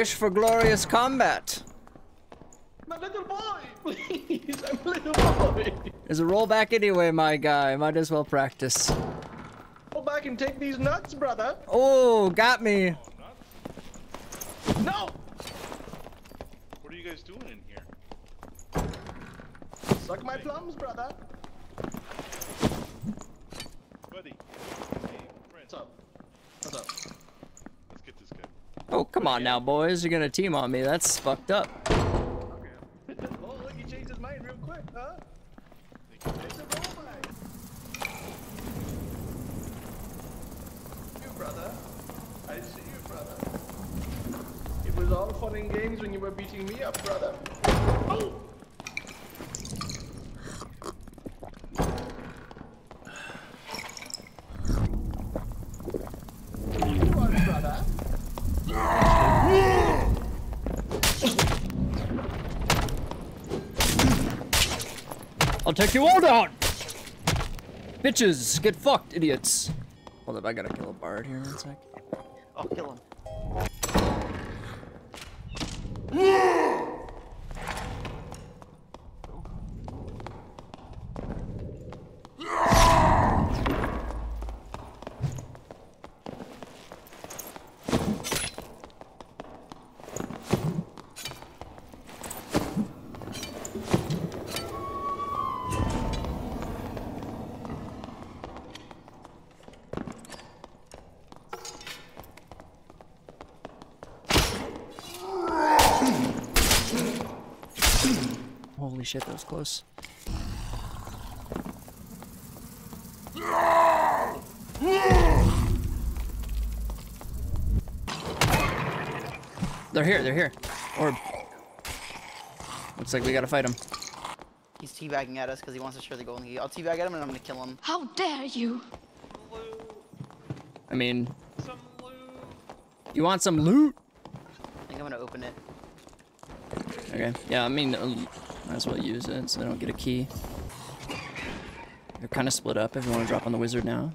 wish for glorious combat. My little boy, please. I'm a little boy. There's a rollback anyway, my guy. Might as well practice. Go back and take these nuts, brother. Oh, got me. No. What are you guys doing in here? Suck my plums, brother. Buddy. Hey. What's up? What's up? Let's get this guy. Oh, come on now, boys. You're gonna team on me. That's fucked up. Okay. oh, look, he changed his mind real quick, huh? It's a rollback. You, brother. I see you, brother. It was all fun and games when you were beating me up, brother. Oh! I'll you all down. Bitches, get fucked, idiots. Hold up, I gotta kill a bard here in a sec. I'll kill him. shit, that was close. They're here, they're here. Orb. Looks like we gotta fight them. He's teabagging at us because he wants to share the golden key. I'll teabag at him and I'm gonna kill him. How dare you? I mean, Some loot. you want some loot? I think I'm gonna open it. Okay, yeah, I mean, uh, might as well use it so they don't get a key. They're kind of split up if you want to drop on the wizard now.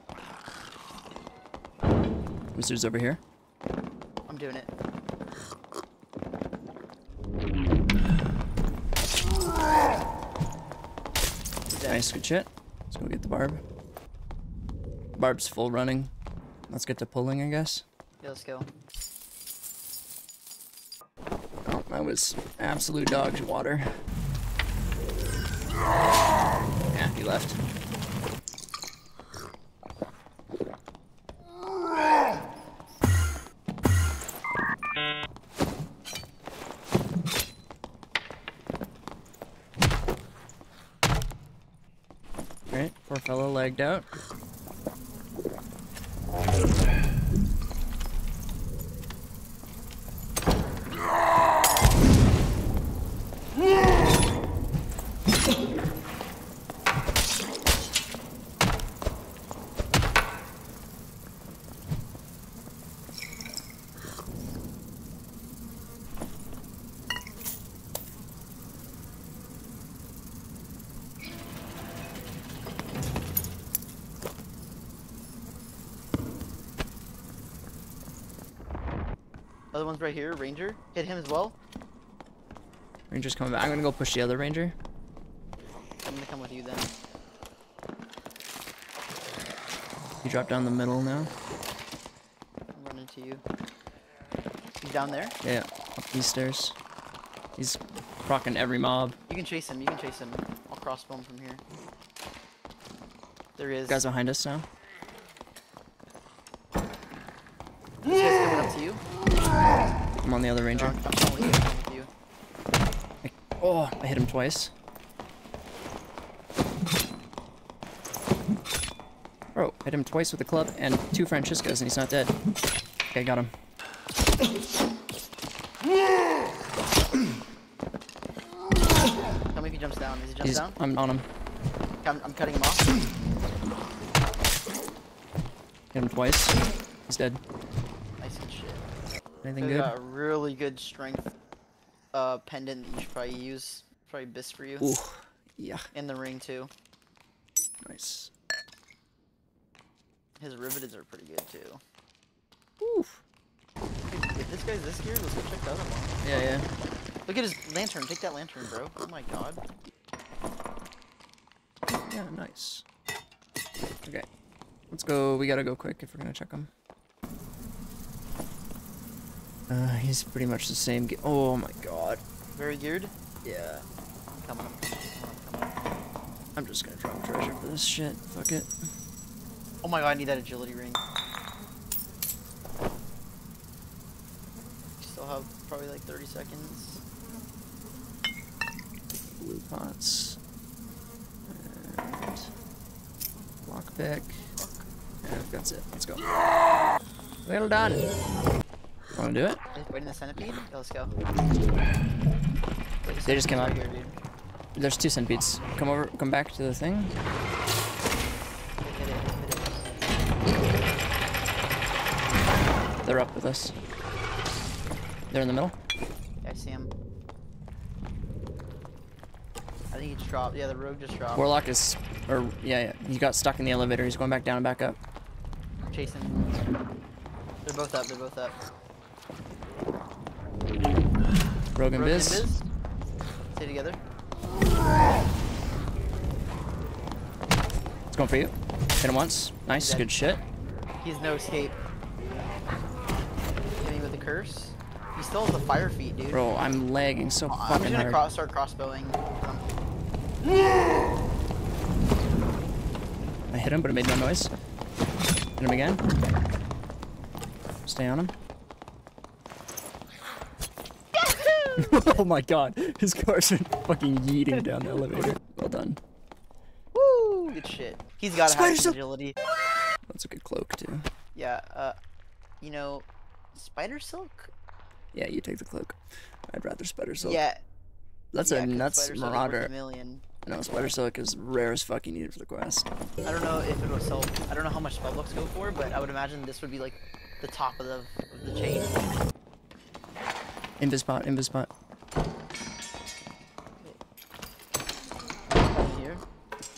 Wizard's over here. I'm doing it. Nice, good shit. Let's go get the barb. Barb's full running. Let's get to pulling, I guess. Yeah, let's go. Oh, that was absolute dog water. Yeah, he left. Alright, poor fellow lagged out. One's right here, Ranger. Hit him as well. Ranger's coming back. I'm gonna go push the other ranger. I'm gonna come with you then. You drop down the middle now. I'm running to you. He's down there. Yeah, up these stairs. He's rocking every mob. You can chase him. You can chase him. I'll crossbow him from here. There he is. Guys behind us now. This guy's coming up to you. I'm on the other ranger. I'm, I'm coming with you. I'm coming with you. Oh, I hit him twice. Oh, Bro, hit him twice with the club and two Franciscas and he's not dead. Okay, got him. Tell me if he jumps down. Is he He's, down? I'm on him. I'm, I'm cutting him off. Hit him twice. He's dead. Anything good? got a really good strength uh, pendant that you should probably use. Probably best for you. Ooh, yeah, In the ring too. nice. His riveteds are pretty good too. Oof. If this guy's this geared, let's go check the other one. Yeah, yeah. Look at his lantern. Take that lantern, bro. Oh my god. Yeah, nice. Okay. Let's go. We gotta go quick if we're gonna check him. Uh, he's pretty much the same. Oh my god. Very geared. Yeah. I'm coming. I'm coming. I'm just gonna drop treasure for this shit. Fuck it. Oh my god, I need that agility ring. Still have probably like 30 seconds. Blue pots. And lockpick. Yeah, that's it. Let's go. Well done. Wanna do it? Waiting the centipede? Yeah, let's go. Wait, They just came out. right here, dude. There's two centipedes. Come over. Come back to the thing. Hit it, hit it. They're up with us. They're in the middle. Yeah, I see him. I think he just dropped. Yeah, the rogue just dropped. Warlock is, or yeah, yeah. He got stuck in the elevator. He's going back down and back up. I'm chasing. They're both up. They're both up. Rogue and Biz. Biz. Stay together. It's going for you. Hit him once. Nice. Good shit. He has no escape. Hitting with the curse. He still has the fire feet, dude. Bro, I'm lagging so I'm just fucking gonna hard. cross, start crossbowing. Um, I hit him, but it made no noise. Hit him again. Stay on him. oh my god, his car's been fucking yeeting down the elevator. Well done. Woo! Good shit. He's got to Spider have some silk- agility. That's a good cloak too. Yeah. Uh, you know, spider silk. Yeah, you take the cloak. I'd rather spider silk. Yeah. That's yeah, a nuts spider silk is worth marauder. A million. No, spider silk is rare as fuck. You need it for the quest. I don't know if it'll sell. I don't know how much spellbooks go for, but I would imagine this would be like the top of the of the chain. Invispot, invispot. Here.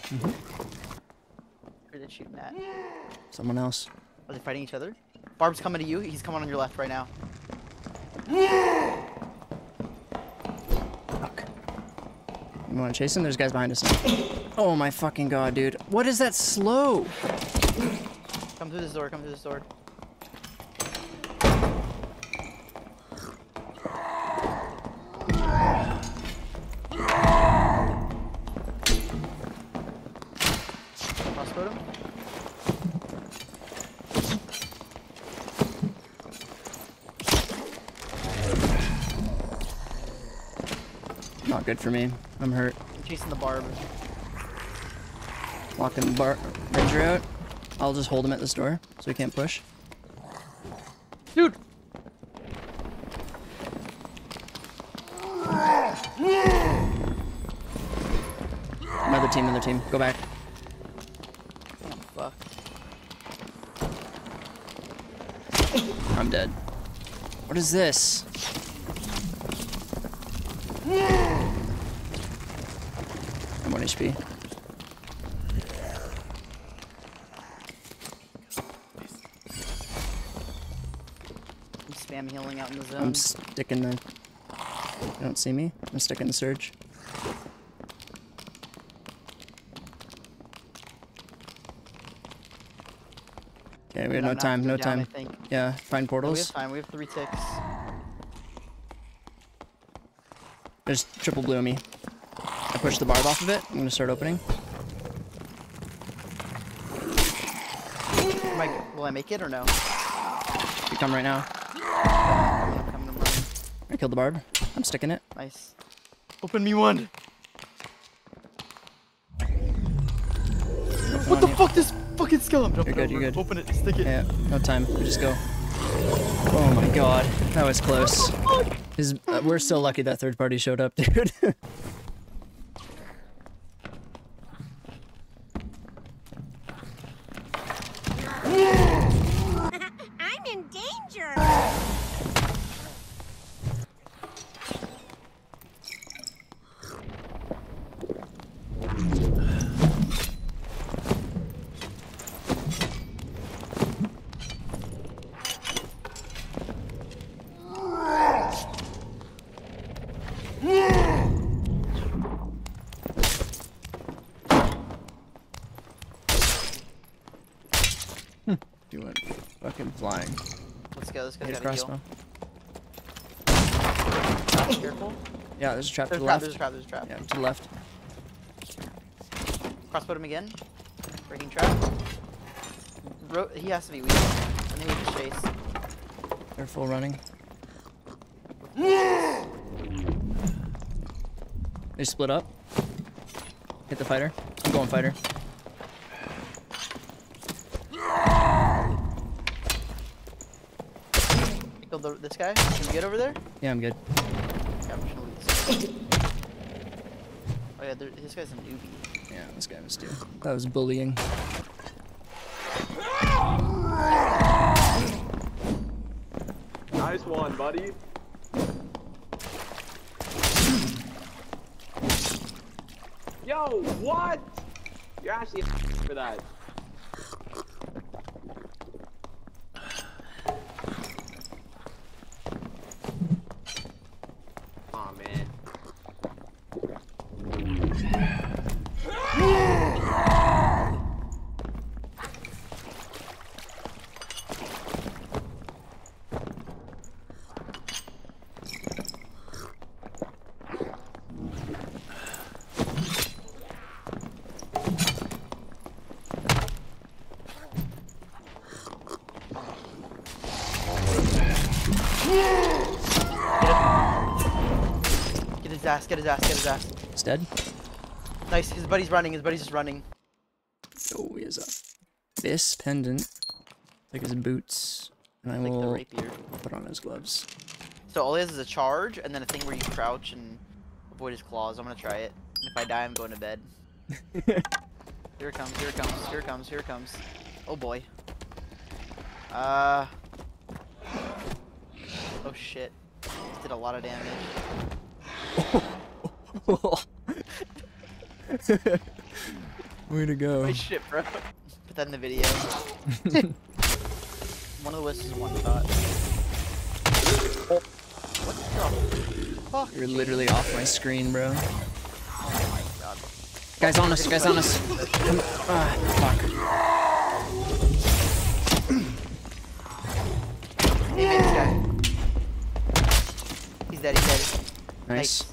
Mhm. Where are they shooting at? Someone else. Are they fighting each other? Barb's coming to you. He's coming on your left right now. Fuck. You wanna chase him? There's guys behind us. Oh my fucking god, dude. What is that slow? Come through this door. Come through this door. Crossbow him. Not good for me. I'm hurt. I'm chasing the barb. Locking the bar ranger out. I'll just hold him at this door so he can't push. Dude! Another team, another team. Go back. Oh, fuck. I'm dead. What is this? I'm 1 HP. I'm spam healing out in the zone. I'm sticking the. You don't see me? I'm sticking the surge. Okay, we have no time, no down, time. Yeah, find Oh, we have portals. time. We have three ticks. There's triple blue on me. I pushed the barb off of it. I'm gonna start opening. Am I, will I make it or no? You come right now. I'm coming, I'm running. I killed the barb. I'm sticking it. Nice. Open me one. Come What on, the fuck? This fucking skeleton. Jump You're good, you're good. Open it. Stick it. Yeah, no time. We just go. Oh my god, that was close. His, uh, we're so lucky that third party showed up, dude. I'm in danger. You went fucking flying. Let's go. This guy's Hit got a heal. crossbow. Careful. Yeah, there's a trap There's to the trap. left. There's a trap. There's a trap. Yeah, to the left. Crossbow him again. Breaking trap. Ro he has to be weak. And then we just chase. They're full running. They split up. Hit the fighter. I'm going fighter. Killed the, this guy. Can You good over there? Yeah, I'm good. Yeah, I'm just gonna loot this guy. Oh yeah, there, this guy's a newbie. Yeah, this guy was too. That was bullying. Nice one, buddy. Yo, what? You're actually for that. Aw, man. Get his ass. Get his ass. Get his ass. He's dead. Nice. His buddy's running. His buddy's just running. Oh, he has a this pendant. Like his boots. And I Like the will rapier. put on his gloves. So all he has is a charge and then a thing where you crouch and avoid his claws. I'm gonna try it. And if I die, I'm going to bed. Here it comes. Here it comes. Here it comes. Here it comes. Oh boy. Uh. Oh shit. This did a lot of damage. Way to go. Oh shit, bro. Put that in the video. one of the wisps is one shot. Oh. What the fuck? You're literally off my screen, bro. Oh my god. Guys on us, guys on us. Ah, fuck. Hey, man, this guy. He's dead, he's dead. Nice.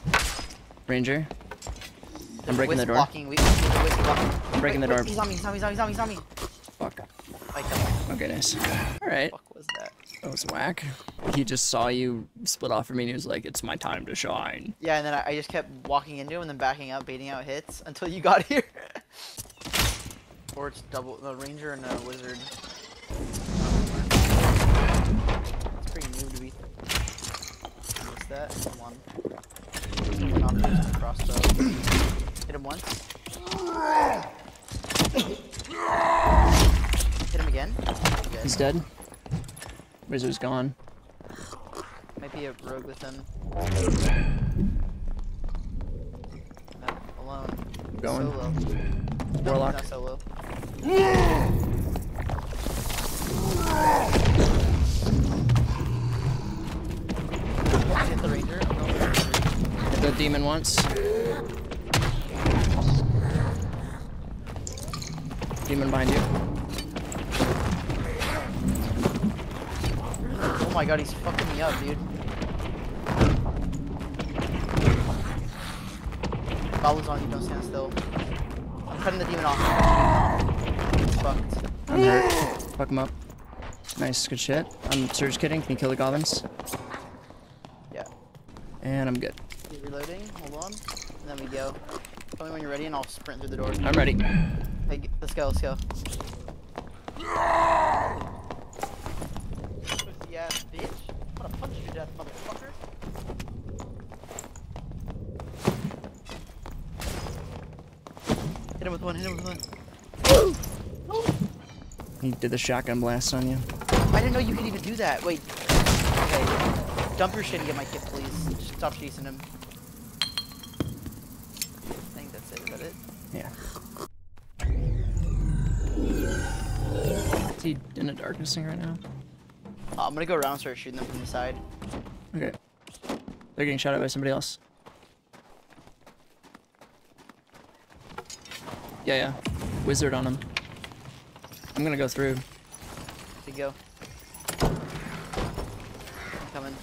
Ranger. I'm breaking the door. Blocking. We, breaking the door. He's on me, he's on me, he's on me, he's on me, he's on me. Fuck. Okay, nice. Alright. fuck was that? That was whack. He just saw you split off from me and he was like, it's my time to shine. Yeah, and then I, I just kept walking into him and then backing out, baiting out hits until you got here. or it's double, the ranger and the wizard. It's pretty new to be. What's that? One. Crossbow. Hit him once. Hit him again. Good. He's dead. Wizard's gone. Might be a rogue with him. No, alone. Going. Solo. No, Warlock. Not solo. Demon once. Demon behind you. Oh my god, he's fucking me up, dude. Goblin's on you, don't stand still. I'm cutting the demon off. He's fucked. I'm hurt. Fuck him up. Nice, good shit. I'm surge kidding. Can you kill the goblins? Yeah. And I'm good. He's reloading. Hold on. And then we go. Tell me when you're ready and I'll sprint through the door. I'm ready. Hey, let's go, let's go. Pussy ass bitch. I'm gonna punch you to death, motherfucker. Hit him with one, hit him with one. He did the shotgun blast on you. I didn't know you could even do that. Wait. Okay. Dump your shit and get my kit, please. Just stop chasing him. I think that's it. Is that it? Yeah. Is he in a darkness thing right now? Uh, I'm gonna go around and start shooting them from the side. Okay. They're getting shot at by somebody else. Yeah, yeah. Wizard on him. I'm gonna go through. To go. I'm coming.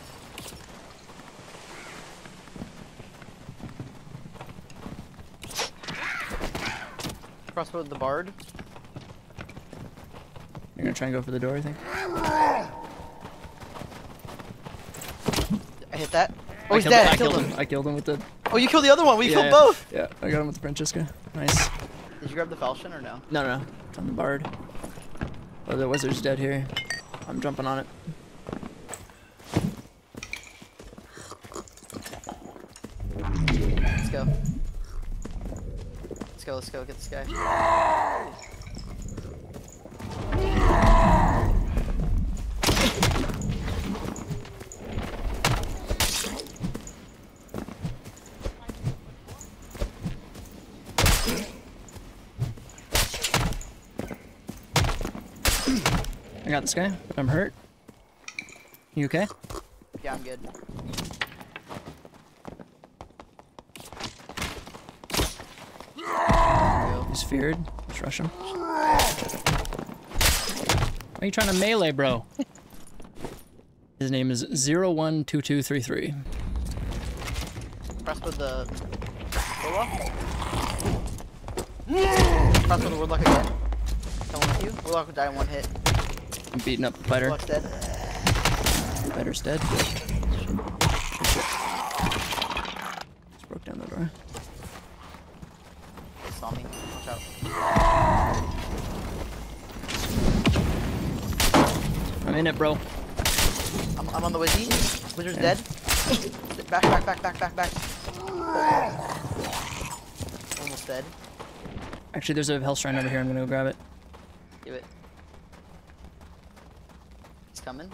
Crossbow with the bard. You're gonna try and go for the door, I think. I hit that. Oh, I he's dead. him- I killed him. I killed him with the. Oh, you killed the other one. We yeah, killed yeah. both. Yeah, I got him with the Francisca. Nice. Did you grab the falchion or no? No, no, no. It's on the bard. Oh, the wizard's dead here. I'm jumping on it. Let's go. Let's go. Let's go. Get this guy. I got this guy, I'm hurt. You okay? Yeah, I'm good. He's feared. Let's rush him. Why are you trying to melee, bro? His name is 012233. Press with the warlock. Press with the warlock again. Coming with you. Warlock will die in one hit. I'm beating up the fighter. Warlock's dead. Fighter's dead. Just broke down the door. They saw me. Watch out. I'm in it, bro. I'm, I'm on the wizzy. Wizard's dead. Back, back, back, back, back, back. Almost dead. Actually, there's a hell shrine over here. I'm gonna go grab it. Give it. Coming.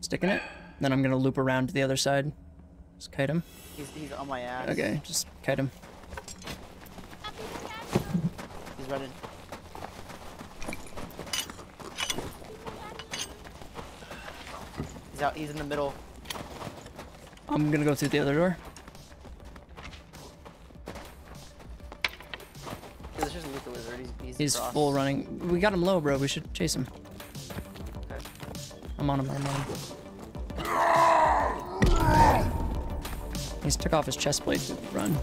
Sticking it. Then I'm gonna loop around to the other side. Just kite him. He's, he's on my ass. Okay, just kite him. He's running. He's out. He's in the middle. I'm gonna go through the other door. He's across. full running. We got him low, bro. We should chase him. Okay. I'm on him. I'm on him. He's took off his chest plate to run.